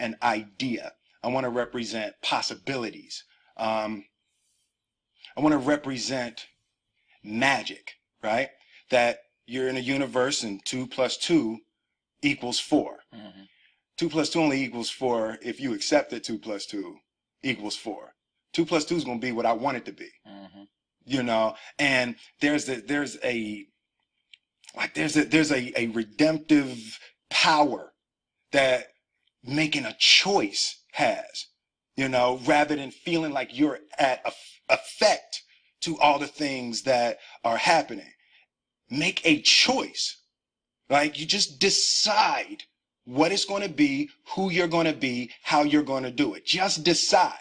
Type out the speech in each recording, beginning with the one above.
an idea. I want to represent possibilities. Um, I want to represent magic, right? That you're in a universe and two plus two equals 4 Mm-hmm. Two plus two only equals four if you accept that two plus two equals four. Two plus two is going to be what I want it to be, Mm-hmm. you know. And there's a, there's a like there's a there's a, a redemptive power that making a choice has, you know, rather than feeling like you're at a, effect to all the things that are happening. Make a choice. Like you just decide what it's going to be, who you're going to be, how you're going to do it. Just decide.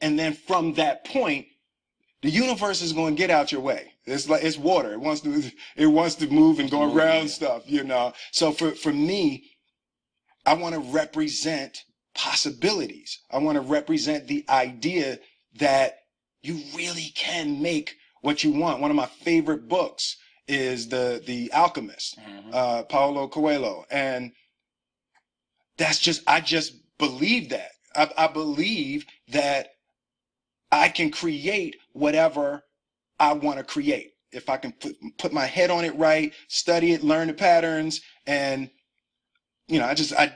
And then from that point, the universe is going to get out your way. It's like it's water. It wants to it wants to move and go around yeah. stuff, you know. So for for me, I want to represent possibilities. I want to represent the idea that you really can make what you want. One of my favorite books is the the Alchemist, Mm-hmm. uh, Paulo Coelho, and that's just I just believe that. I, I believe that I can create whatever I want to create if I can put put my head on it right, study it, learn the patterns, and you know, I just I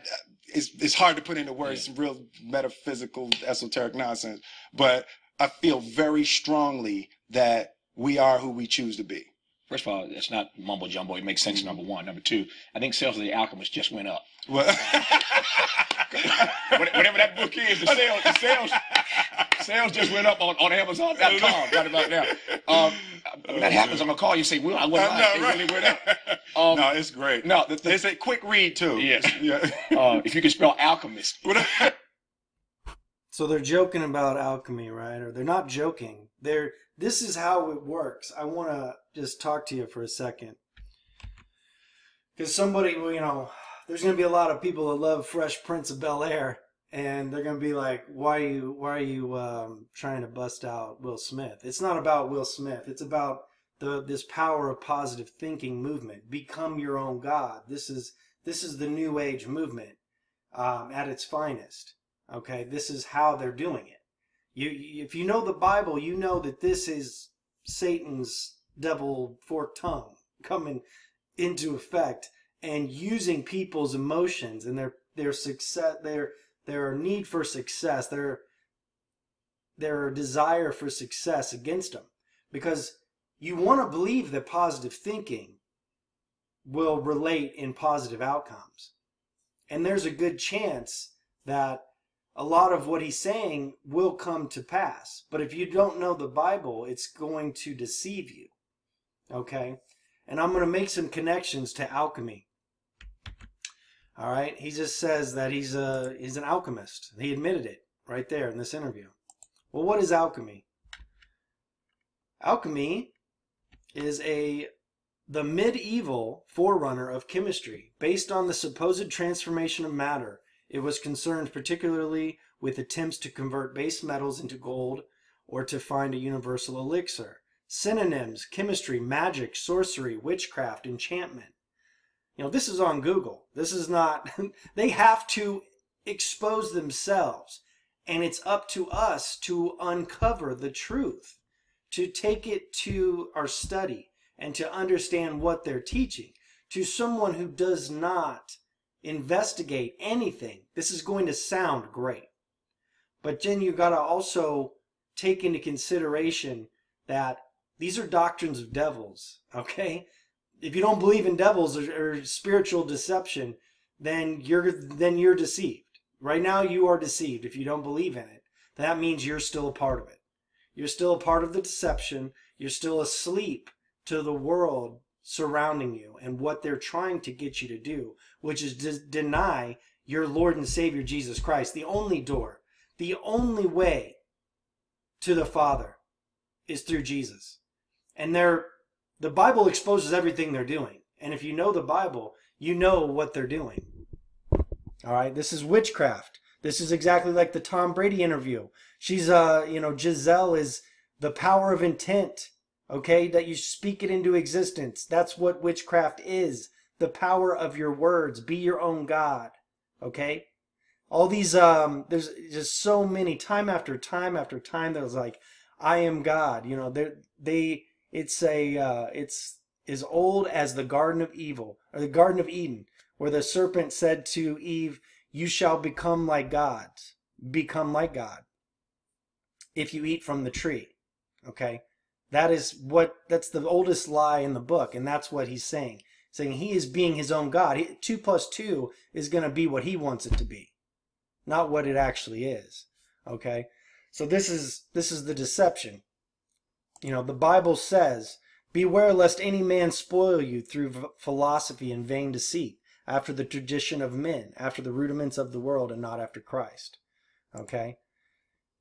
it's it's hard to put into words some real metaphysical esoteric nonsense, but I feel very strongly that we are who we choose to be. First of all, it's not mumbo jumbo. It makes sense. Number one. Number two, I think sales of the Alchemist just went up. Well, Whatever that book is, the sales, the sales, sales just went up on, on Amazon.com right about now. Um, when that happens, I'm gonna call you and say, "Well, I wasn't I lying. know, It really went up." Um, no, it's great. No, the, the, It's a quick read too. Yes. yeah. uh, if you can spell alchemist, So they're joking about alchemy, right? Or they're not joking. They're this is how it works. I want to just talk to you for a second. Cuz somebody, you know, there's going to be a lot of people that love Fresh Prince of Bel-Air and they're going to be like, "Why are you why are you um, trying to bust out Will Smith?" It's not about Will Smith. It's about the this power of positive thinking movement. Become your own god. This is this is the new age movement um, at its finest. Okay, this is how they're doing it. You, you- if you know the Bible, you know that this is Satan's devil forked tongue coming into effect and using people's emotions and their their success, their their need for success, their their desire for success against them, because you want to believe that positive thinking will relate in positive outcomes, and there's a good chance that a lot of what he's saying will come to pass. But if you don't know the Bible, it's going to deceive you. Okay? And I'm going to make some connections to alchemy. All right? He just says that he's a he's an alchemist. He admitted it right there in this interview. Well, what is alchemy? Alchemy is a the medieval forerunner of chemistry based on the supposed transformation of matter it was concerned particularly with attempts to convert base metals into gold or to find a universal elixir. Synonyms, chemistry, magic, sorcery, witchcraft, enchantment. You know, this is on Google. This is not, they have to expose themselves. And it's up to us to uncover the truth, to take it to our study and to understand what they're teaching. To someone who does not investigate anything, this is going to sound great. But then you got to also take into consideration that these are doctrines of devils, okay? If you don't believe in devils or, or spiritual deception, then you're then you're deceived. Right now you are deceived if you don't believe in it. That means you're still a part of it. You're still a part of the deception. You're still asleep to the world surrounding you and what they're trying to get you to do, which is to deny your Lord and Savior Jesus Christ, the only door, the only way to the Father is through Jesus. And they're the Bible exposes everything they're doing. And if you know the Bible, you know what they're doing. All right, this is witchcraft. This is exactly like the Tom Brady interview. She's uh, you know, Gisele is the power of intent okay that you speak it into existence that's what witchcraft is the power of your words be your own god okay All these um there's just so many time after time after time that was like I am God. You know, they they it's a uh, it's as old as the Garden of Evil or the Garden of Eden, where the serpent said to Eve, "You shall become like God, become like God, if you eat from the tree." Okay, that is what that's the oldest lie in the book, and that's what he's saying. Saying he is being his own God. He, two plus two is going to be what he wants it to be, not what it actually is. Okay, so this is this is the deception. You know, the Bible says, "Beware lest any man spoil you through philosophy and vain deceit, after the tradition of men, after the rudiments of the world, and not after Christ." Okay,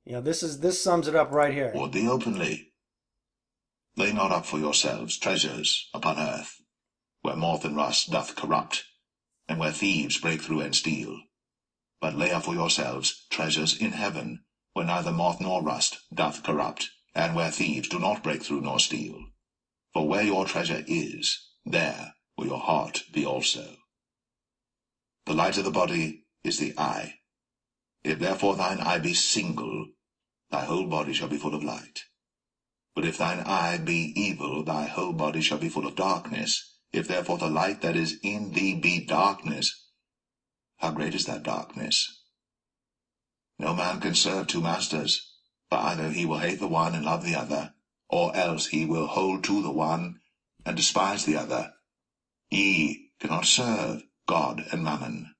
you know this is this sums it up right here. Or thee openly. Lay not up for yourselves treasures upon earth, where moth and rust doth corrupt, and where thieves break through and steal. But lay up for yourselves treasures in heaven, where neither moth nor rust doth corrupt, and where thieves do not break through nor steal. For where your treasure is, there will your heart be also. The light of the body is the eye. If therefore thine eye be single, thy whole body shall be full of light. But if thine eye be evil, thy whole body shall be full of darkness. If therefore the light that is in thee be darkness, how great is that darkness? No man can serve two masters, for either he will hate the one and love the other, or else he will hold to the one and despise the other. Ye cannot serve God and mammon.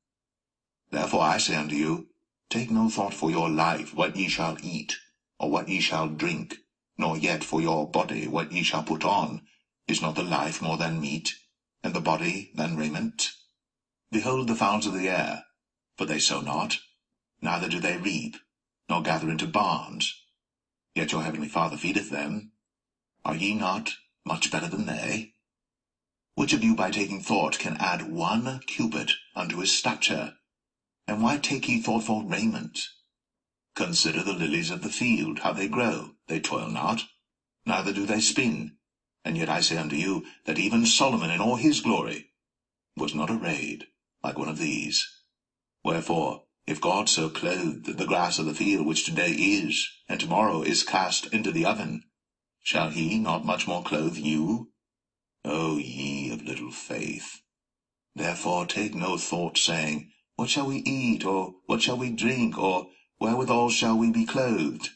Therefore I say unto you, Take no thought for your life, what ye shall eat, or what ye shall drink, nor yet for your body, what ye shall put on. Is not the life more than meat, and the body than raiment? Behold the fowls of the air, for they sow not, neither do they reap, nor gather into barns. Yet your heavenly Father feedeth them. Are ye not much better than they? Which of you by taking thought can add one cubit unto his stature? And why take ye thought for raiment? Consider the lilies of the field, how they grow. They toil not, neither do they spin. And yet I say unto you, that even Solomon in all his glory was not arrayed like one of these. Wherefore, if God so clothed the grass of the field, which today is, and tomorrow is cast into the oven, shall he not much more clothe you? O ye of little faith! Therefore take no thought, saying, what shall we eat, or what shall we drink, or wherewithal shall we be clothed?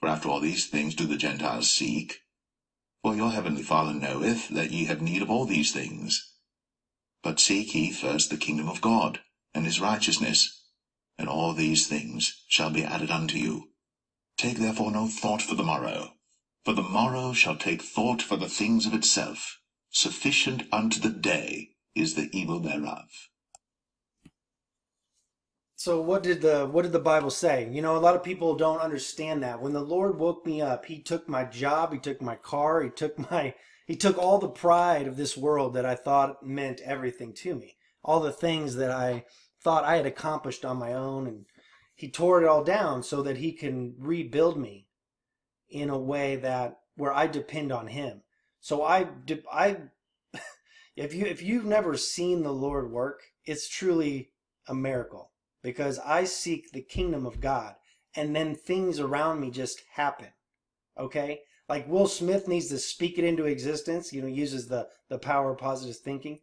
For after all these things do the Gentiles seek. For your heavenly Father knoweth that ye have need of all these things. But seek ye first the kingdom of God, and his righteousness, and all these things shall be added unto you. Take therefore no thought for the morrow, for the morrow shall take thought for the things of itself. Sufficient unto the day is the evil thereof. So what did the what did the Bible say? You know, a lot of people don't understand that. When the Lord woke me up, he took my job, he took my car, he took my he took all the pride of this world that I thought meant everything to me. All the things that I thought I had accomplished on my own and he tore it all down so that he can rebuild me in a way that where I depend on him. So I I if you if you've never seen the Lord work, it's truly a miracle because I seek the kingdom of God and then things around me just happen. Okay? Like Will Smith needs to speak it into existence, you know, uses the, the power of positive thinking.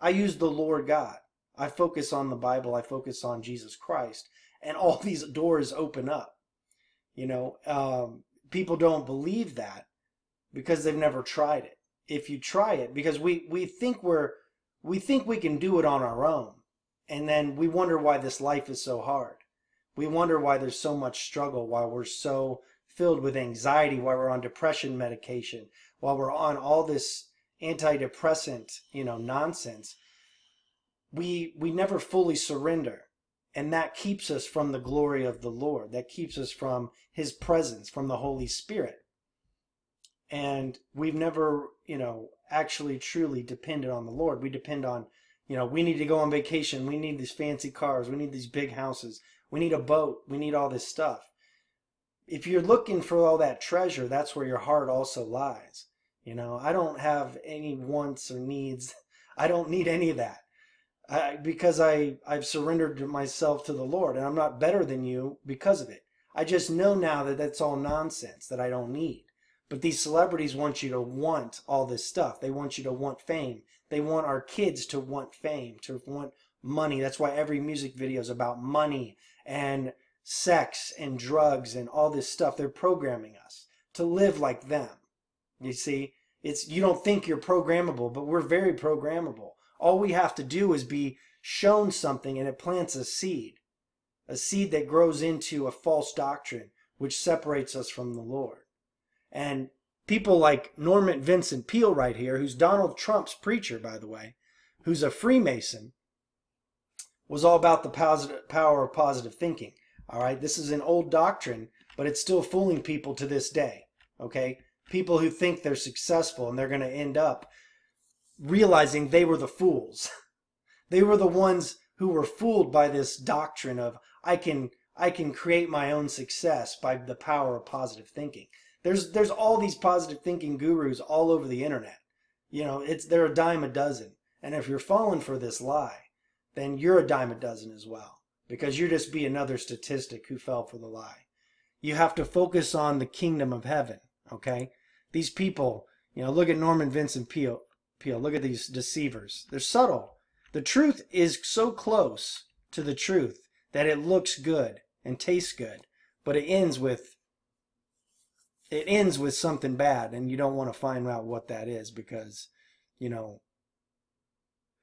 I use the Lord God. I focus on the Bible, I focus on Jesus Christ, and all these doors open up. You know, um, people don't believe that because they've never tried it. If you try it, because we, we think we're we think we can do it on our own and then we wonder why this life is so hard. We wonder why there's so much struggle, why we're so filled with anxiety, why we're on depression medication, while we're on all this antidepressant, you know, nonsense. We we never fully surrender. And that keeps us from the glory of the Lord. That keeps us from his presence, from the Holy Spirit. And we've never, you know, actually truly depended on the Lord. We depend on you know, we need to go on vacation. We need these fancy cars. We need these big houses. We need a boat. We need all this stuff. If you're looking for all that treasure, that's where your heart also lies. You know, I don't have any wants or needs. I don't need any of that. I, because I I've surrendered myself to the Lord, and I'm not better than you because of it. I just know now that that's all nonsense that I don't need. But these celebrities want you to want all this stuff. They want you to want fame. They want our kids to want fame, to want money. That's why every music video is about money and sex and drugs and all this stuff. They're programming us to live like them. You see, it's you don't think you're programmable, but we're very programmable. All we have to do is be shown something and it plants a seed. A seed that grows into a false doctrine which separates us from the Lord. And people like Norman Vincent Peale right here, who's Donald Trump's preacher, by the way, who's a Freemason, was all about the positive, power of positive thinking. All right, this is an old doctrine, but it's still fooling people to this day. Okay, people who think they're successful and they're going to end up realizing they were the fools. they were the ones who were fooled by this doctrine of I can I can create my own success by the power of positive thinking. There's there's all these positive thinking gurus all over the internet. You know, it's they're a dime a dozen. And if you're falling for this lie, then you're a dime a dozen as well. Because you're just be another statistic who fell for the lie. You have to focus on the kingdom of heaven. Okay? These people, you know, look at Norman Vincent Peale. Peale. Look at these deceivers. They're subtle. The truth is so close to the truth that it looks good and tastes good, but it ends with it ends with something bad and you don't want to find out what that is because you know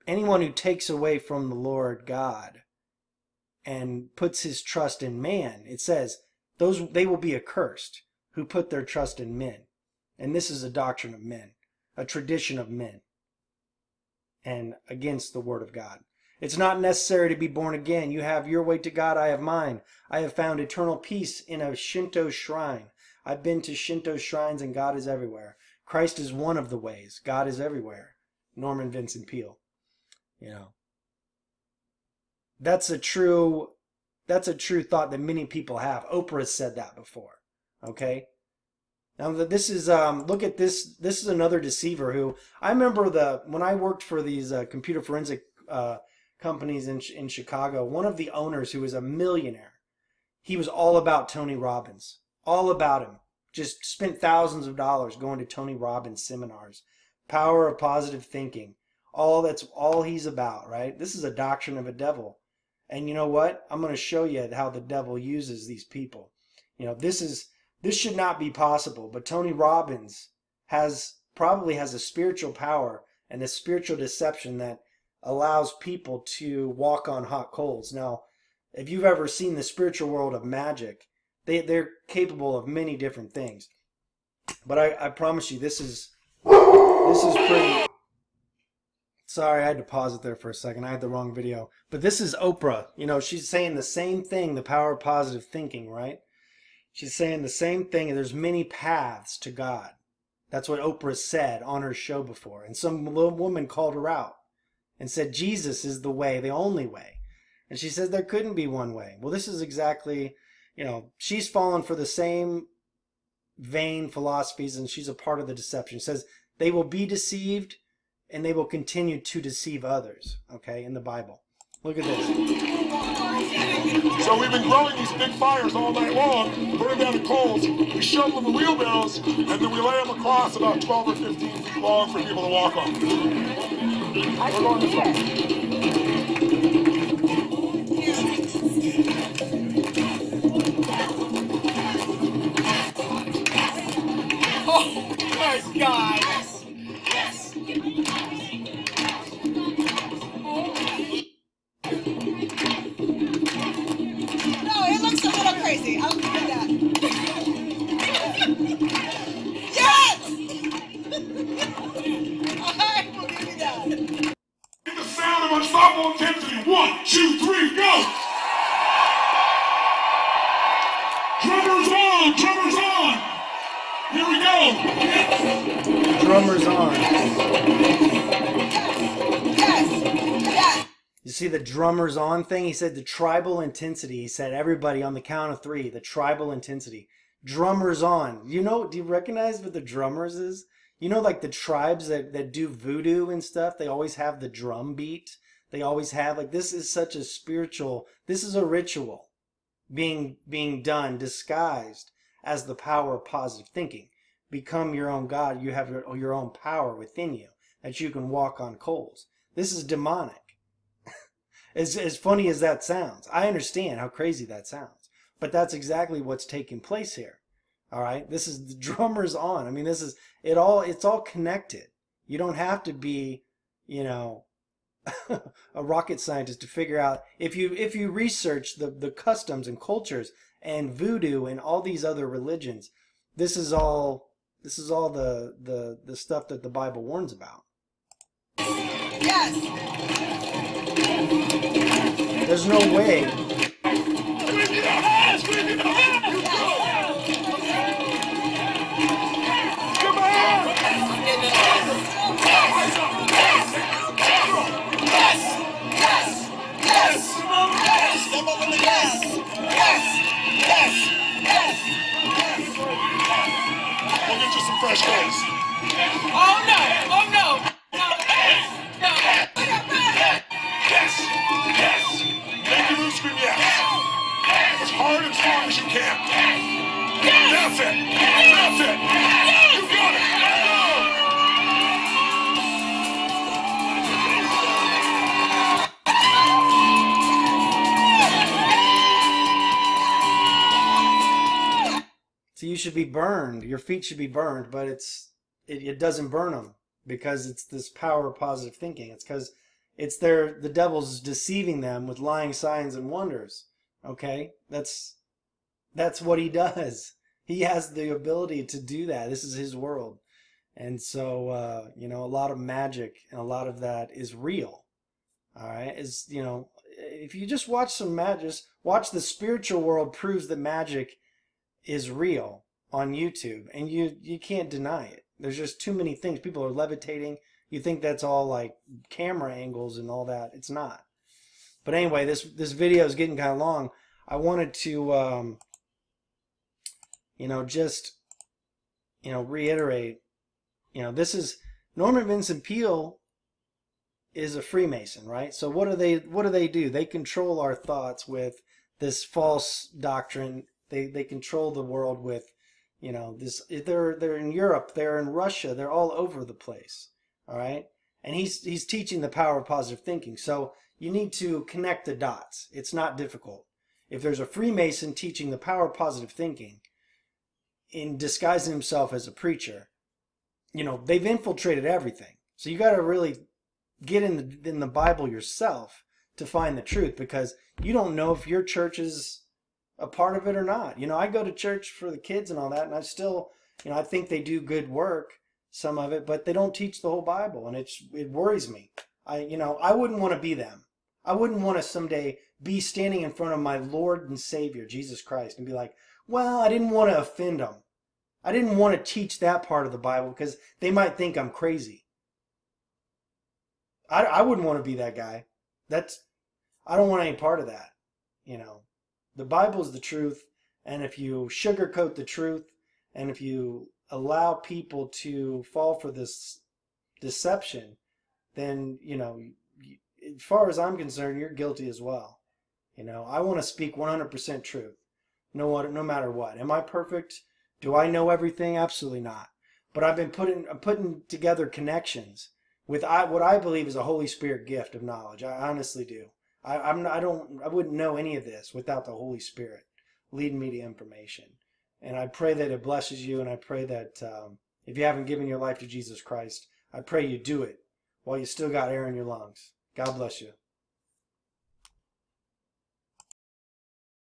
anyone who takes away from the Lord God and puts his trust in man, it says those they will be accursed who put their trust in men. And this is a doctrine of men, a tradition of men, and against the word of God. It's not necessary to be born again. You have your way to God, I have mine. I have found eternal peace in a Shinto shrine. I've been to Shinto shrines and God is everywhere. Christ is one of the ways. God is everywhere. Norman Vincent Peale. You know. That's a true that's a true thought that many people have. Oprah said that before. Okay? Now this is um, look at this. This is another deceiver who I remember the when I worked for these uh, computer forensic uh, companies in in Chicago. One of the owners who was a millionaire, he was all about Tony Robbins, all about him. Just spent thousands of dollars going to Tony Robbins seminars, power of positive thinking. All that's all he's about, right? This is a doctrine of a devil. And you know what? I'm going to show you how the devil uses these people. You know, this is this should not be possible, but Tony Robbins has probably has a spiritual power and a spiritual deception that allows people to walk on hot coals. Now, if you've ever seen the spiritual world of magic, they, they're capable of many different things. But I, I promise you, this is this is pretty Sorry, I had to pause it there for a second. I had the wrong video. But this is Oprah. You know, she's saying the same thing, the power of positive thinking, right? She's saying the same thing. There's many paths to God. That's what Oprah said on her show before. And some little woman called her out and said, Jesus is the way, the only way. And she says there couldn't be one way. Well, this is exactly, you know, she's fallen for the same vain philosophies and she's a part of the deception. She says they will be deceived and they will continue to deceive others, okay, in the Bible. Look at this. So we've been growing these big fires all night long, burning down the coals. We shovel them in wheelbarrows, and then we lay them across about 12 or 15 feet long for people to walk on. We're going this way. Oh my God! Unstoppable. One, two, three, go! Drummers on! Drummers on! Here we go! Drummers on. Yes! Yes! You see the drummers on thing? He said the tribal intensity. He said everybody on the count of three, the tribal intensity. Drummers on. You know, do you recognize what the drummers is? You know, like the tribes that, that do voodoo and stuff, they always have the drum beat. They always have. Like this is such a spiritual. This is a ritual being being done disguised as the power of positive thinking. Become your own God. You have your, your own power within you that you can walk on coals. This is demonic. as, as funny as that sounds, I understand how crazy that sounds, but that's exactly what's taking place here. All right, this is the drummers on. I mean, this is it all. It's all connected. You don't have to be, you know, a rocket scientist to figure out if you if you research the the customs and cultures and voodoo and all these other religions. This is all this is all the the the stuff that the Bible warns about. Yes. There's no way Oh no! Oh no! Yes! Yes! Yes! As hard and strong as you can. Yes! That's it! That's it! Should be burned. Your feet should be burned, but it's it, it doesn't burn them because it's this power of positive thinking. It's because it's their the devil's deceiving them with lying signs and wonders. Okay, that's that's what he does. He has the ability to do that. This is his world, and so uh, you know a lot of magic and a lot of that is real. All right, is you know if you just watch some magic, watch the spiritual world proves that magic is real on YouTube, and you you can't deny it. There's just too many things. People are levitating. You think that's all like camera angles and all that. It's not. But anyway, this this video is getting kind of long. I wanted to, um, you know, just you know reiterate. You know, this is Norman Vincent Peale is a Freemason, right? So what do they what do they do? They control our thoughts with this false doctrine they they control the world with, you know, this. They're they're in Europe. They're in Russia. They're all over the place. All right, and he's he's teaching the power of positive thinking. So you need to connect the dots. It's not difficult. If there's a Freemason teaching the power of positive thinking, in disguising himself as a preacher, you know they've infiltrated everything. So you got to really get in the in the Bible yourself to find the truth because you don't know if your church is a part of it or not. You know, I go to church for the kids and all that, and I still, you know, I think they do good work, some of it, but they don't teach the whole Bible, and it's it worries me. I, you know, I wouldn't want to be them. I wouldn't want to someday be standing in front of my Lord and Savior Jesus Christ and be like, well, I didn't want to offend them. I didn't want to teach that part of the Bible because they might think I'm crazy. I, I wouldn't want to be that guy. That's I don't want any part of that. You know, the Bible is the truth, and if you sugarcoat the truth, and if you allow people to fall for this deception, then you know, as far as I'm concerned, you're guilty as well. You know, I want to speak 100% truth, no no matter what. Am I perfect? Do I know everything? Absolutely not. But I've been putting I'm putting together connections with I, what I believe is a Holy Spirit gift of knowledge. I honestly do. I, I'm I don't I wouldn't know any of this without the Holy Spirit leading me to information. And I pray that it blesses you, and I pray that um, if you haven't given your life to Jesus Christ, I pray you do it while you still got air in your lungs. God bless you.